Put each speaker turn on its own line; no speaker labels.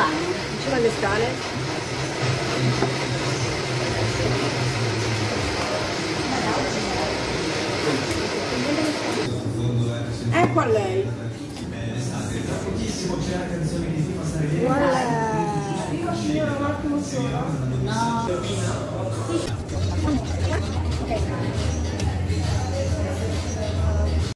bagno,
in cima alle scale. Ecco a lei. Guarda, signora un attimo solo.
No.